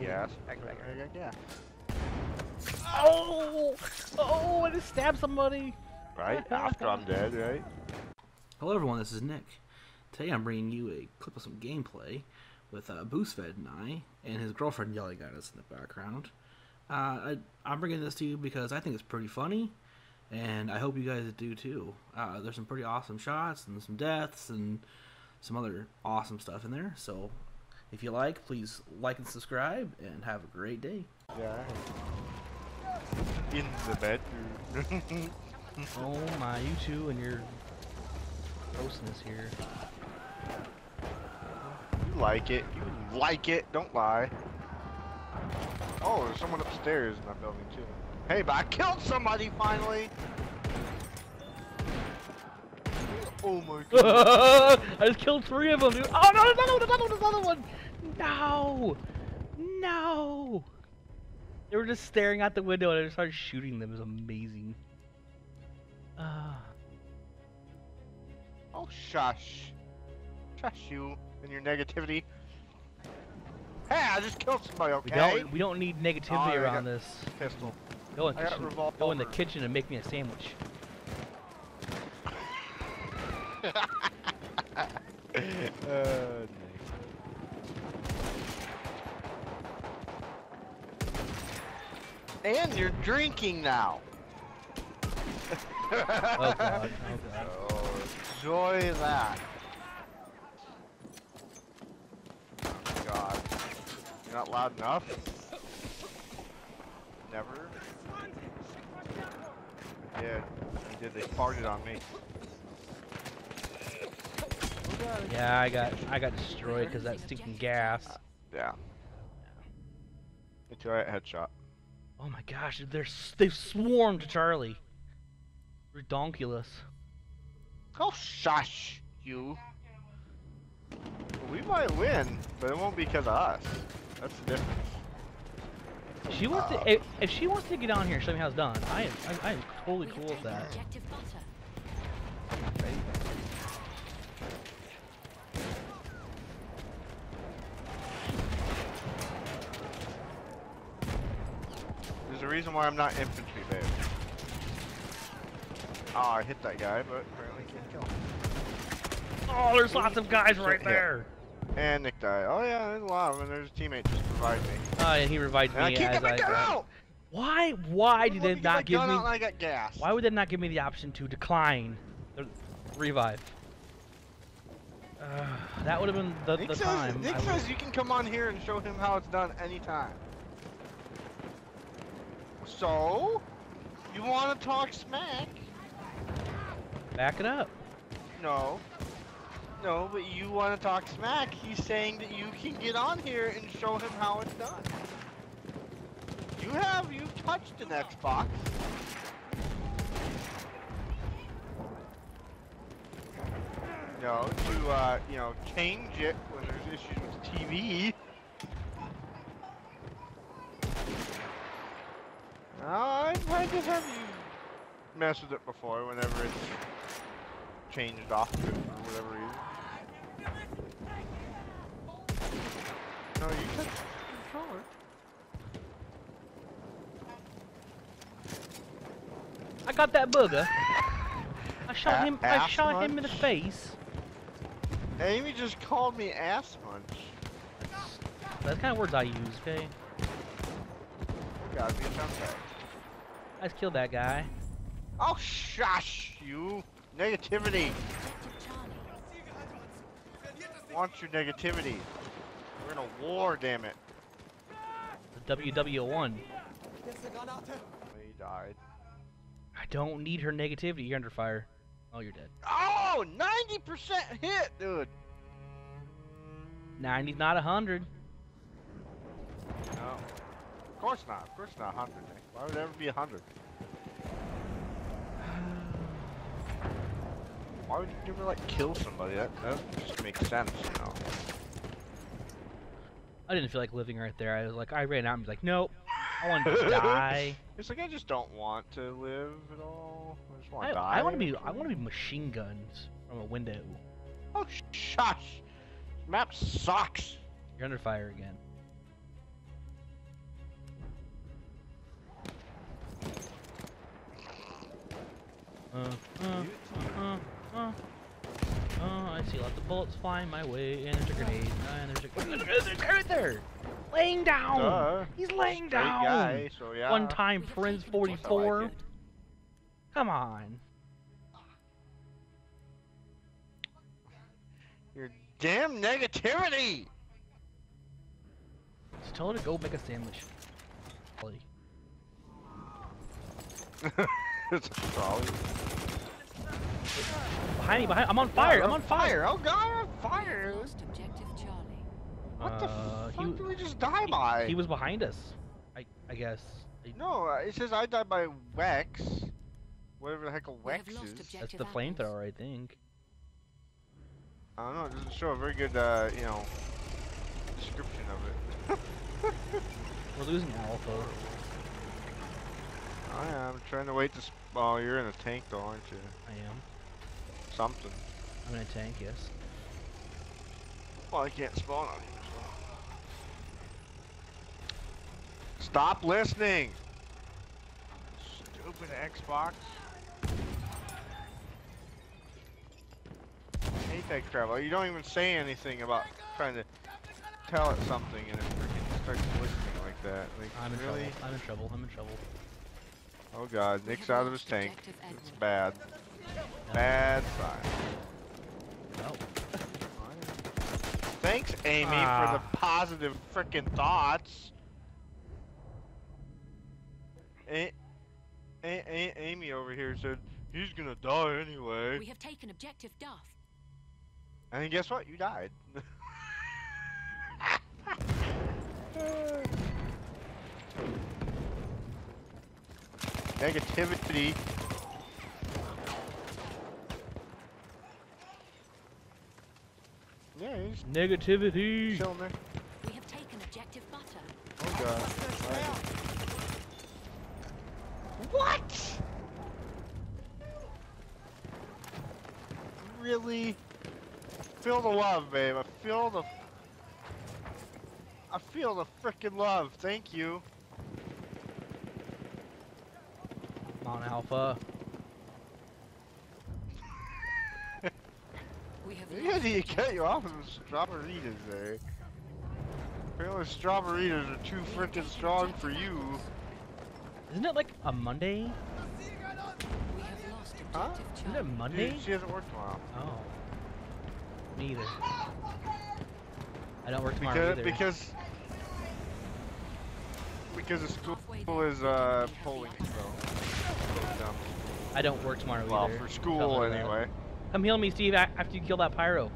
no. gas. Back, back, I got gas. Oh! Oh, I just stabbed somebody! Right after I'm dead, right? Hello everyone, this is Nick. Today I'm bringing you a clip of some gameplay with uh, Boostfed and I, and his girlfriend yelling at us in the background. Uh, I, I'm bringing this to you because I think it's pretty funny, and I hope you guys do too. Uh, there's some pretty awesome shots, and some deaths, and some other awesome stuff in there, so if you like, please like and subscribe, and have a great day. Yeah. In the bedroom. Oh my, you two and your grossness here. you like it. You like it. Don't lie. Oh, there's someone upstairs in that building too. Hey, but I killed somebody finally. Oh my god. I just killed three of them, dude. Oh no, another one, another one, another one. No, no. They were just staring out the window, and I just started shooting them. It was amazing. Ah. Oh, shush. Shush you and your negativity. Hey, I just killed somebody, okay? we don't we don't need Oh, negativity I around this. Pistol. Go in, kitchen, go in the kitchen and make me a sandwich. uh, nice. And you're drinking now. Oh god, oh god. Oh, enjoy that. Oh God, you're not loud enough. Never. Yeah, they did. They farted on me. Yeah, I got I got destroyed because that stinking gas. Yeah. It's alright, headshot. Oh my gosh, they're they've swarmed Charlie. Redonkulous. Oh, shush, you. We might win, but it won't be because of us. That's the difference. She wants Uh, to if, if she wants to get on here and show me how it's done, I am I, I am totally cool with that. Objective butter. There's a reason why I'm not infantry, babe. Oh, I hit that guy, but apparently can't kill him. Oh, there's lots of guys right Hit. there. And Nick died. Oh yeah, there's a lot of them. There's a teammate just revived me. Oh, and he revived And I me can't as get my I. gun died. out! Why? Why did they me get my not give me? I got gas. Why would they not give me the option to decline the revive? Uh, that would have been the, Nick the says, time. Nick I would- says you can come on here and show him how it's done anytime. So, you want to talk smack? Back it up. No. No, but you want to talk smack. He's saying that you can get on here and show him how it's done. You have, you've touched an Xbox. You know, to, uh, you know, change it when there's issues with TV. Uh, I, I have you mess with it before whenever it's changed off to it for whatever reason. No, you touched the controller. I got that booger. I shot A- him. I ass shot him in the munch? face. Amy just called me ass munch. That's the kind of words I use. Okay. Gotta be a thumbtack. I just killed that guy. Oh, shush, you! Negativity! Want your negativity. We're in a war, damn it. The WW1. He died. I don't need her negativity. You're under fire. Oh, you're dead. Oh, 90% hit, dude! 90's not 100. No. Of course not. Of course not 100. Nick. Eh? Why would it ever be a 100? Why would you ever, like, kill somebody? That, that just makes sense, you know? I didn't feel like living right there. I was like, I ran out and was like, nope. I want to die. It's like I just don't want to live at all. I just want to die. I want to be. I want to be machine guns from a window. Oh, shush! Map sucks. You're under fire again. Uh, uh, uh, uh. Oh, I see lots of bullets flying my way, and there's a grenade, and there's a there's a right there, laying down. Duh. He's laying down. guy, so yeah. One time, Prince 44. it. Come on. Your damn negativity! Just tell her to go make a sandwich. Ollie. it's a trolley. Behind me, behind. I'm on fire. I'm on fire. Oh god, I'm on We fire! have lost objective Charlie. What the Uh, fuck he, did we just die by? he was behind us. I I guess. No, uh, it says I died by Wex. Whatever the heck a Wex is. That's the flamethrower, I think. I don't know, it doesn't show a very good, uh, you know, description of it. We're losing Alpha. I am trying to wait to. Sp- oh, you're in a tank though, aren't you? I am. Something. I'm in a tank. Yes. Well, I can't spawn on you. So. Stop listening! Stupid Xbox. I hate that crap. You don't even say anything about trying to tell it something and it freaking starts listening like that. Like, I'm in really? trouble. I'm in trouble. I'm in trouble. Oh god, Nick's out of his tank. It's bad. Bad sign. Oh. Thanks, Amy, for Ah. the positive frickin' thoughts. A- A- A- Amy over here said he's gonna die anyway, We have taken objective Duff. and guess what? You died. Negativity. Yeah, he's Negativity. chilling there. We have taken objective Butter. Oh god. What? Really? Feel the love, babe. I feel the. I feel the freaking love. Thank you. Come on, Alpha. We have Maybe I lost need to cut objective you off Butter. with some strawberries there. Apparently, strawberries are too freaking strong for you. Isn't it like a Monday? We have lost Huh? objective Isn't it Monday? Dude, she doesn't work tomorrow. Oh. Me either. I don't work tomorrow Because either. because because the school is uh we have the polling, upper so closed down. I don't work tomorrow Well, either. for school like that. anyway. Come heal me, Steve, after you kill that pyro.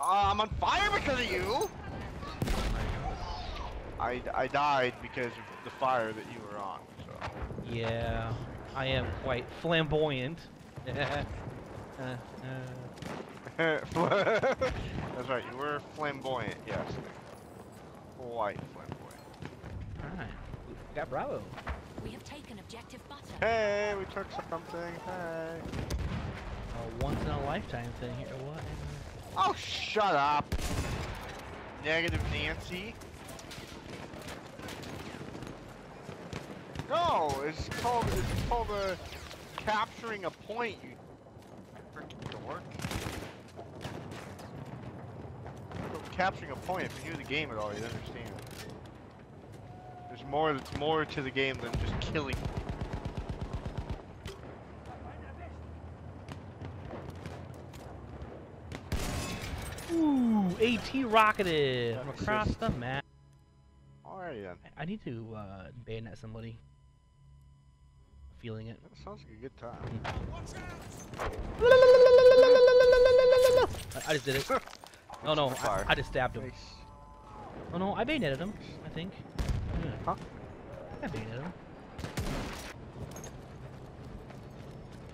Uh, I'm on fire because of you. I, I died because of the fire that you were on. So Yeah, I am quite flamboyant. Uh, uh, that's right. You were flamboyant. Yes. Quite flamboyant. Alright. Got Bravo. We have taken objective Butter. Hey, we took something. Hey. A once in a lifetime thing here. What? Oh, shut up. Negative Nancy. No, it's called it's called uh, capturing a point. You freaking dork. Capturing a point. If you knew the game at all, you'd understand. There's more. There's more to the game than just killing. Ooh, AT rocketed from across the map. Alrighty then. I- I need to uh, bayonet somebody. Feeling it. That sounds like a good time. I, I just did it. No, no, I, I just stabbed him. Nice. Oh no, I bayoneted him. I think. Yeah. Huh? I bayoneted him.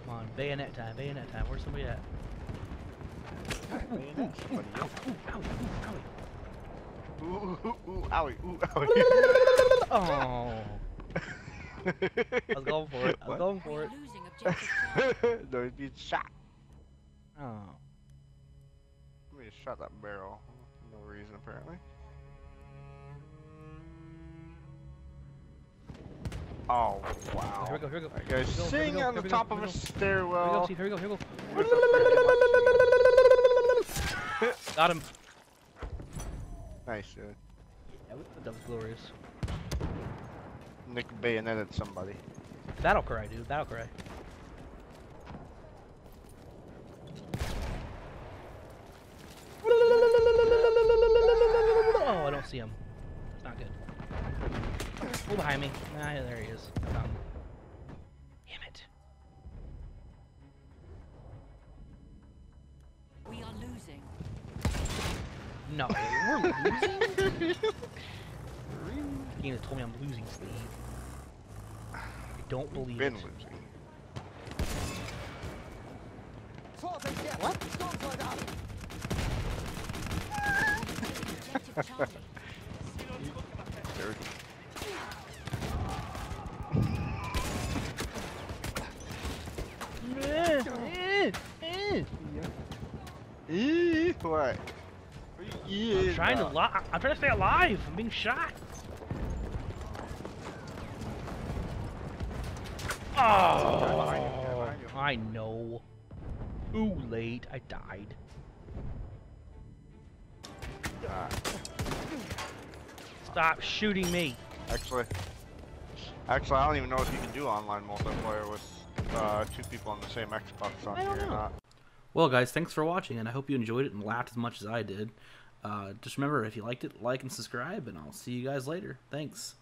Come on, bayonet time, bayonet time. Where's somebody at? Bayonet somebody, Ow, ooh, ooh, owie. Ooh, ooh, ooh, owie, ooh, owie. Oh, I was going for it. I was What? going for it. losing objective Charlie. no, he's being shot. Oh. Let me just shot that barrel. No reason, apparently. Oh wow. Here we go, here we go. That guy's Here we go, here we sitting on the top of a go. Here we go, stairwell. Here we go. Here we go. with a freaking Got him. Nice, dude. Yeah, that was glorious. Nick bayoneted somebody. That'll cry, dude. That'll cry. Oh, I don't see him. It's not good. Oh, behind me. Ah, there he is. I found him. Damn it. We are losing. No, we're losing. the Game has told me I'm losing, Steve. I don't believe Been it. losing. Objective What? I'm trying to li- I'm trying to stay alive. I'm being shot. Oh, I know. Too late. I died. Stop shooting me. Actually, actually, I don't even know if you can do online multiplayer with uh, two people on the same Xbox on here or not. Well, guys, thanks for watching, and I hope you enjoyed it and laughed as much as I did. Uh, just remember, if you liked it, like and subscribe, and I'll see you guys later. Thanks.